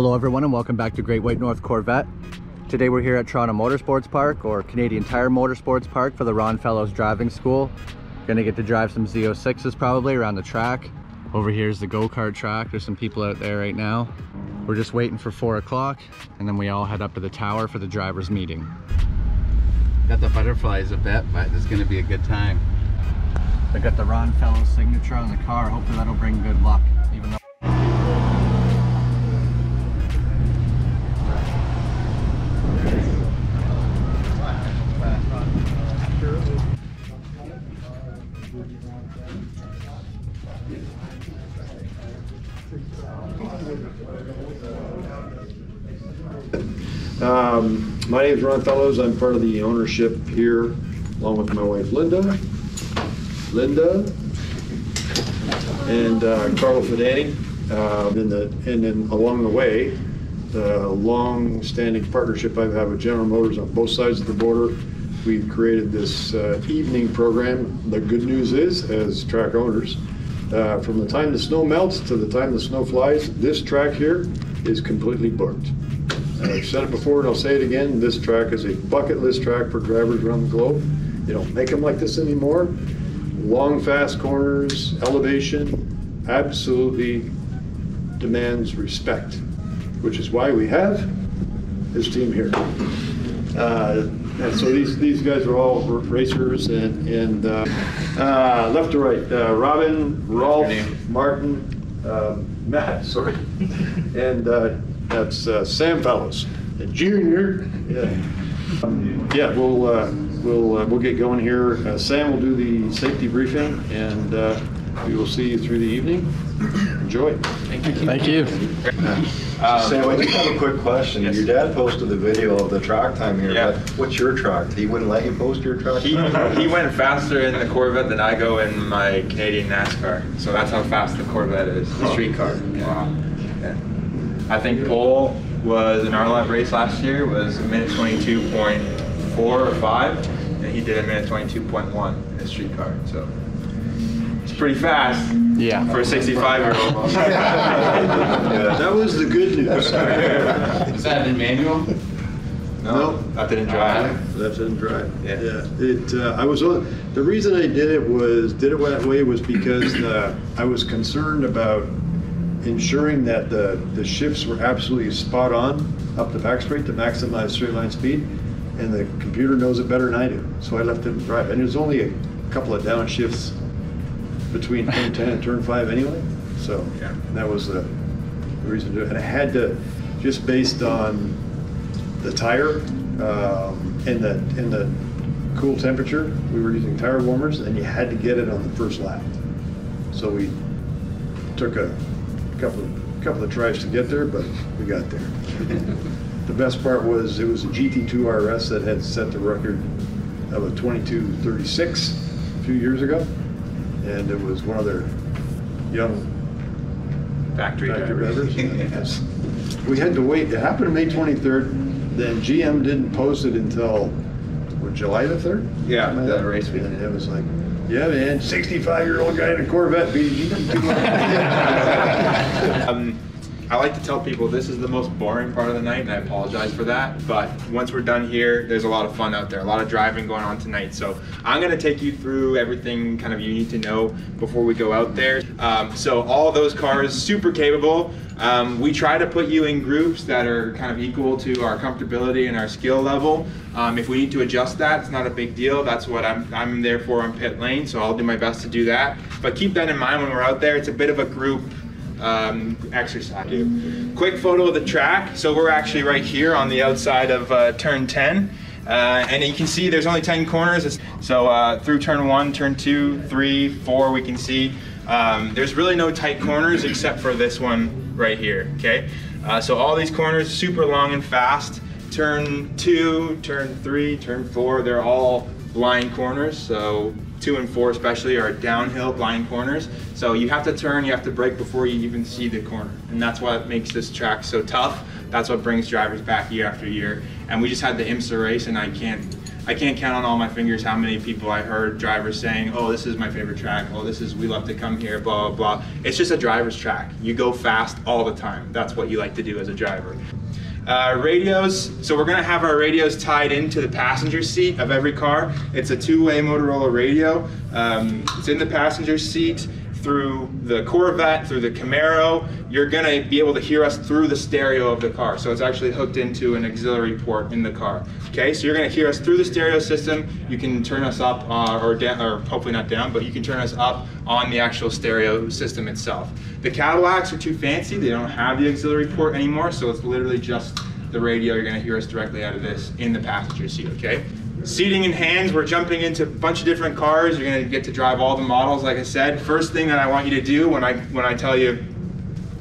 Hello everyone and welcome back to Great White North Corvette. Today we're here at Toronto Motorsports Park or Canadian Tire Motorsports Park for the Ron Fellows Driving School. Gonna get to drive some Z06s probably around the track. Over here is the go-kart track. There's some people out there right now. We're just waiting for four o'clock and then we all head up to the tower for the driver's meeting. Got the butterflies a bit, but it's gonna be a good time. I got the Ron Fellows signature on the car. Hopefully that'll bring good luck. Um, my name is Ron Fellows. I'm part of the ownership here, along with my wife Linda. Linda and uh, Carl Fidani. Uh, and, the, and then along the way, the long-standing partnership I've with General Motors on both sides of the border, we've created this uh, evening program. The good news is, as track owners, uh, from the time the snow melts to the time the snow flies, this track here is completely booked. And I've said it before and I'll say it again, this track is a bucket list track for drivers around the globe. You don't make them like this anymore. Long, fast corners, elevation, absolutely demands respect, which is why we have this team here. Uh, and so these, these guys are all racers and, and uh, uh, left to right, uh, Robin, Rolf, Martin, um, Matt, sorry, and uh, that's uh, Sam Fellows, Junior. Yeah, Um, yeah we'll, uh, we'll, uh, we'll get going here. Uh, Sam will do the safety briefing and uh, we will see you through the evening. Enjoy. Thank you. Thank you. Um, Sam, I just have a quick question. Your dad posted the video of the track time here, Yeah. but what's your track? He wouldn't let you post your track? He, he went faster in the Corvette than I go in my Canadian NASCAR. So that's how fast the Corvette is, the street car. Wow. Yeah. I think pole was in our lap race last year was a minute 22.4 or 5, and he did a minute 22.1 in his street car. So it's pretty fast Yeah. for a 65 year old. That was the good news. Is that in manual? no, that didn't drive. That didn't drive. Yeah. Yeah, it, uh, I was, on- the reason I did it was, did it that way was because uh, I was concerned about ensuring that the, the shifts were absolutely spot on up the back straight to maximize straight line speed. And the computer knows it better than I do, so I left it drive. And there's only a couple of downshifts between turn 10 and turn 5 anyway, so Yeah. that was the reason to do it. And I had to, just based on the tire um, and the and the cool temperature. We were using tire warmers, and you had to get it on the first lap. So we took a couple of, couple of tries to get there, but we got there. the best part was it was a GT2 RS that had set the record of a 2236 a few years ago, and it was one of their young Factory, factory drivers. drivers. Yes. We had to wait, it happened May 23rd, then GM didn't post it until, what, July the 3rd? Yeah, Something like the that? race week. And it was like, yeah, man, 65-year-old guy in a Corvette beat you too much. Um, I like to tell people this is the most boring part of the night, and I apologize for that. But once we're done here, there's a lot of fun out there, a lot of driving going on tonight. So I'm gonna take you through everything kind of you need to know before we go out there. Um, so all those cars, super capable. Um, we try to put you in groups that are kind of equal to our comfortability and our skill level. Um, if we need to adjust that, it's not a big deal. That's what I'm, I'm there for on pit lane, so I'll do my best to do that. But keep that in mind when we're out there. It's a bit of a group um, exercise. Do. Quick photo of the track. So we're actually right here on the outside of uh, turn 10. Uh, and you can see there's only 10 corners. So uh, through turn one, turn two, three, four, we can see um, there's really no tight corners except for this one right here. Okay. Uh, so all these corners super long and fast. Turn two, turn three, turn four, they're all blind corners. So two and four especially are downhill blind corners. So you have to turn, you have to brake before you even see the corner. And that's what makes this track so tough. That's what brings drivers back year after year. And we just had the IMSA race and I can't, I can't count on all my fingers how many people I heard drivers saying, "Oh, this is my favorite track. Oh, this is we love to come here." Blah blah blah. It's just a driver's track. You go fast all the time. That's what you like to do as a driver. Uh, radios, so we're gonna have our radios tied into the passenger seat of every car. It's a two-way Motorola radio. Um, it's in the passenger seat through the Corvette, through the Camaro. You're gonna be able to hear us through the stereo of the car. So it's actually hooked into an auxiliary port in the car. Okay, so you're gonna hear us through the stereo system. You can turn us up uh, or down, or hopefully not down, but you can turn us up on the actual stereo system itself. The Cadillacs are too fancy. They don't have the auxiliary port anymore, so it's literally just the radio. You're gonna hear us directly out of this in the passenger seat, okay? Seating in hands, we're jumping into a bunch of different cars. You're gonna get to drive all the models, like I said. First thing that I want you to do when I, when I tell you,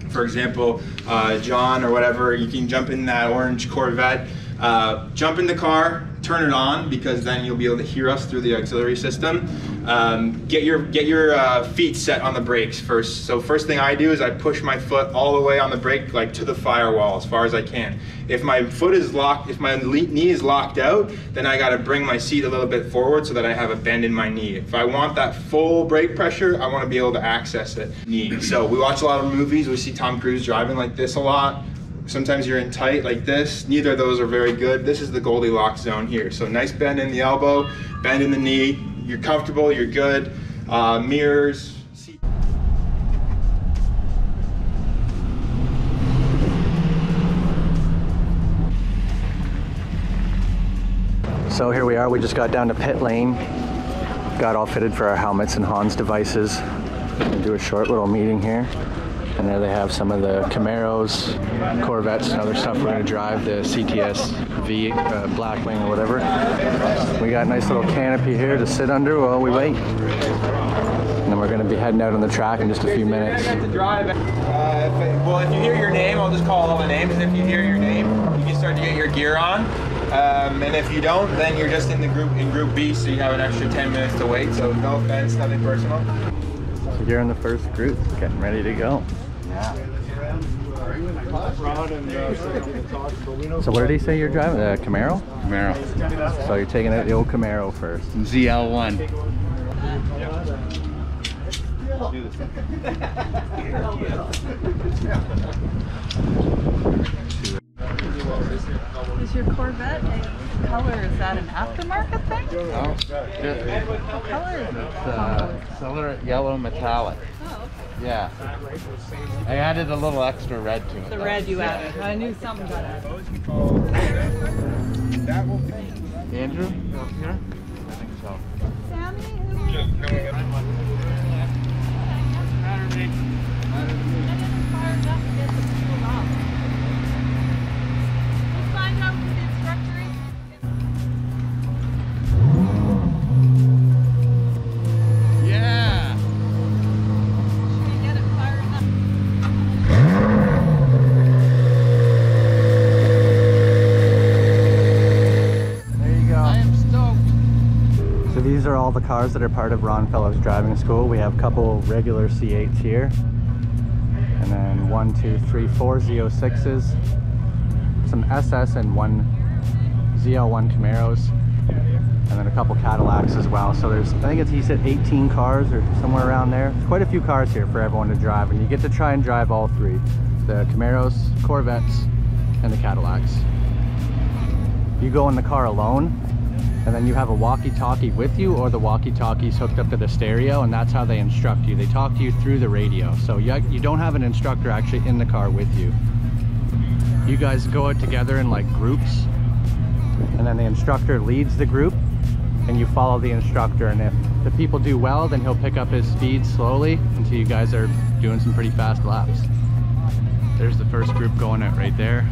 for example, uh, John or whatever, you can jump in that orange Corvette, uh, jump in the car, turn it on because then you'll be able to hear us through the auxiliary system. Um, get your get your uh, feet set on the brakes first. So first thing I do is I push my foot all the way on the brake, like to the firewall as far as I can. If my foot is locked, if my knee is locked out, then I got to bring my seat a little bit forward so that I have a bend in my knee. If I want that full brake pressure, I want to be able to access it. Knee. So we watch a lot of movies. We see Tom Cruise driving like this a lot. Sometimes you're in tight like this. Neither of those are very good. This is the Goldilocks zone here. So nice bend in the elbow, bend in the knee. You're comfortable, you're good. Uh, mirrors. So here we are, we just got down to pit lane. Got all fitted for our helmets and Hans devices. Gonna do a short little meeting here. And there they have some of the Camaros, Corvettes, and other stuff we're gonna drive, the CTS V, uh, Blackwing or whatever. We got a nice little canopy here to sit under while we wait. And then we're gonna be heading out on the track in just a few minutes. Uh, if, well, if you hear your name, I'll just call all the names. And if you hear your name, you can start to get your gear on. Um, and if you don't, then you're just in the group in Group B, so you have an extra 10 minutes to wait. So no offense, nothing personal. So you're in the first group, getting ready to go. So what did he say you're driving? The Camaro? Camaro. So you're taking out the old Camaro first. ZL1. Is your Corvette a color? Is that an aftermarket thing? Oh, What color is it? It's uh, yellow metallic. Yeah. I added a little extra red to it. the red you added. I knew something got added. Andrew? Up here? I think so. Sammy? Cars that are part of Ron Fellows Driving School. We have a couple regular C8s here. And then one, two, three, four Z06s. Some SS and one ZL1 Camaros. And then a couple Cadillacs as well. So there's, I think it's, he said 18 cars or somewhere around there. Quite a few cars here for everyone to drive. And you get to try and drive all three. The Camaros, Corvettes, and the Cadillacs. If you go in the car alone, and then you have a walkie-talkie with you or the walkie-talkie's hooked up to the stereo and that's how they instruct you. They talk to you through the radio. So you, you don't have an instructor actually in the car with you. You guys go out together in like groups and then the instructor leads the group and you follow the instructor. And if the people do well then he'll pick up his speed slowly until you guys are doing some pretty fast laps. There's the first group going out right there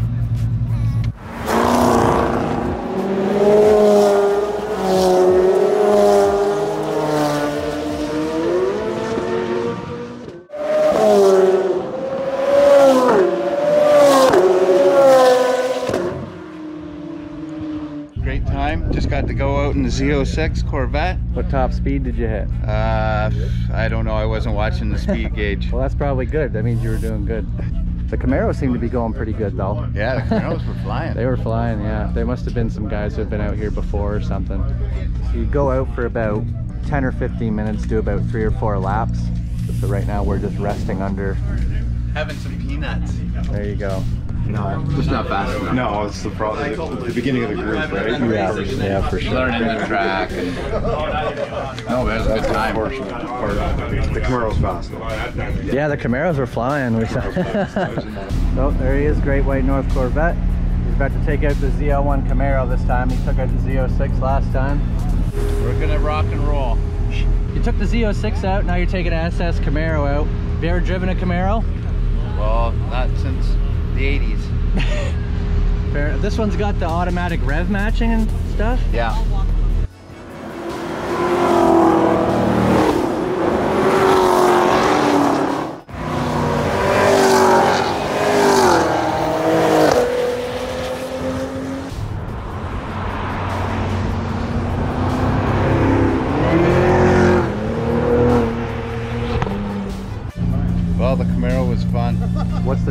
Great time. Just got to go out in the Z06 Corvette. what top speed did you hit Uh, I don't know. I wasn't watching the speed gauge. well that's probably good that means you were doing good The Camaros seemed to be going pretty good though. Yeah, the Camaros were flying. They were flying, yeah. There must have been some guys who have been out here before or something. So you go out for about 10 or 15 minutes, do about three or four laps. So right now we're just resting under. Having some peanuts. There you go. No, Just not fast enough. no, it's the problem. The beginning of the group, right? Yeah, yeah, for sure. Learning the track. And... No, it was a good time. Unfortunate part. The Camaro's fast though. Yeah, the Camaros were flying. We saw. oh, there he is, Great White North Corvette. He's about to take out the ZL1 Camaro this time. He took out the Z06 last time. We're gonna rock and roll. You took the Z06 out, now you're taking an SS Camaro out. Have you ever driven a Camaro? Well, not since the 80s. Fair. This one's got the automatic rev matching and stuff. Yeah.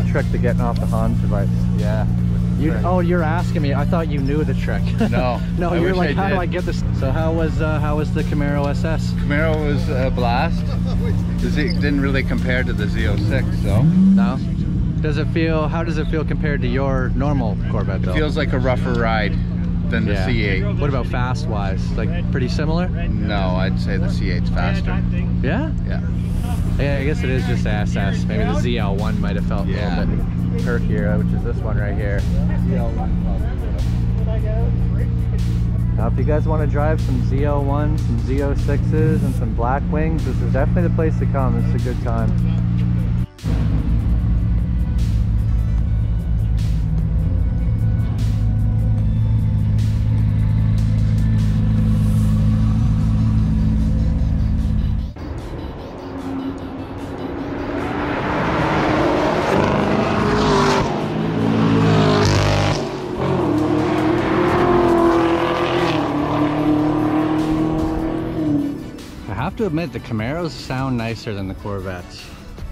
Trick to getting off the Hans device? Yeah. You, oh, you're asking me. I thought you knew the trick. No, no, I you're like, I how do. I get this? So how was uh, how was the Camaro SS? Camaro was a blast. The Z didn't really compare to the Z06, so No. Does it feel? How does it feel compared to your normal Corvette? Though? it feels like a rougher ride than the Yeah. C8. What about fast wise? Like pretty similar? No, I'd say the C8's faster. Yeah. Yeah. Yeah, I guess it is just SS. Maybe the ZL1 might have felt Yeah. a little bit perkier, which is this one right here. Now, if you guys want to drive some ZL1s, some Z06s, and some Black Wings, this is definitely the place to come. It's a good time. Admit, the Camaros sound nicer than the Corvettes,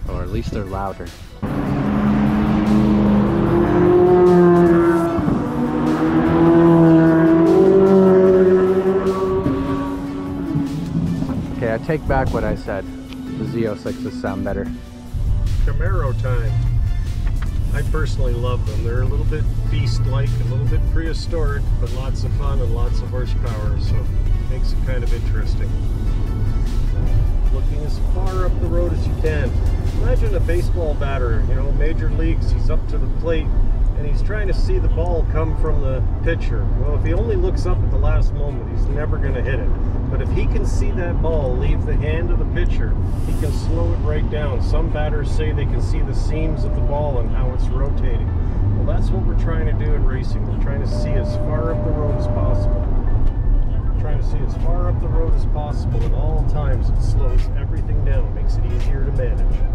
or at least they're louder. Okay, I take back what I said. The Z06s sound better. Camaro time. I personally love them. They're a little bit beast-like, a little bit prehistoric, but lots of fun and lots of horsepower, so makes it kind of interesting. As far up the road as you can. Imagine a baseball batter, you know, major leagues, he's up to the plate and he's trying to see the ball come from the pitcher. Well, if he only looks up at the last moment, he's never going to hit it. But if he can see that ball leave the hand of the pitcher, he can slow it right down. Some batters say they can see the seams of the ball and how it's rotating. Well, that's what we're trying to do in racing. We're trying to see as far up the road as possible. Trying to see as far up the road as possible at all times. It slows everything down, makes it easier to manage.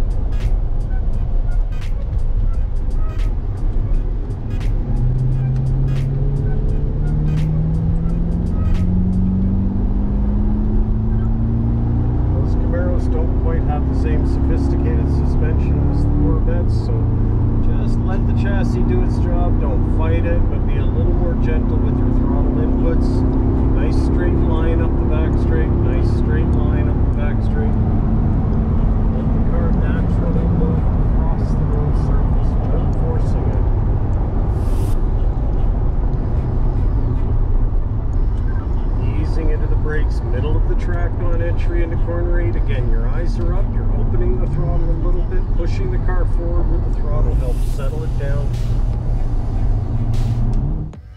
Up, you're opening the throttle a little bit, pushing the car forward with the throttle, helps settle it down.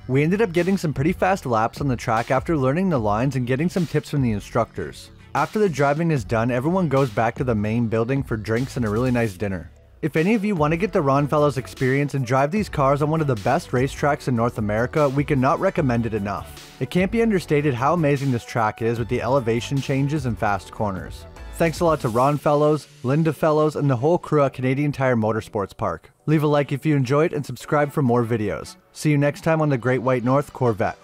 We ended up getting some pretty fast laps on the track after learning the lines and getting some tips from the instructors. After the driving is done, everyone goes back to the main building for drinks and a really nice dinner. If any of you want to get the Ron Fellows experience and drive these cars on one of the best racetracks in North America, we cannot recommend it enough. It can't be understated how amazing this track is with the elevation changes and fast corners. Thanks a lot to Ron Fellows, Linda Fellows, and the whole crew at Canadian Tire Motorsports Park. Leave a like if you enjoyed and subscribe for more videos. See you next time on the Great White North Corvette.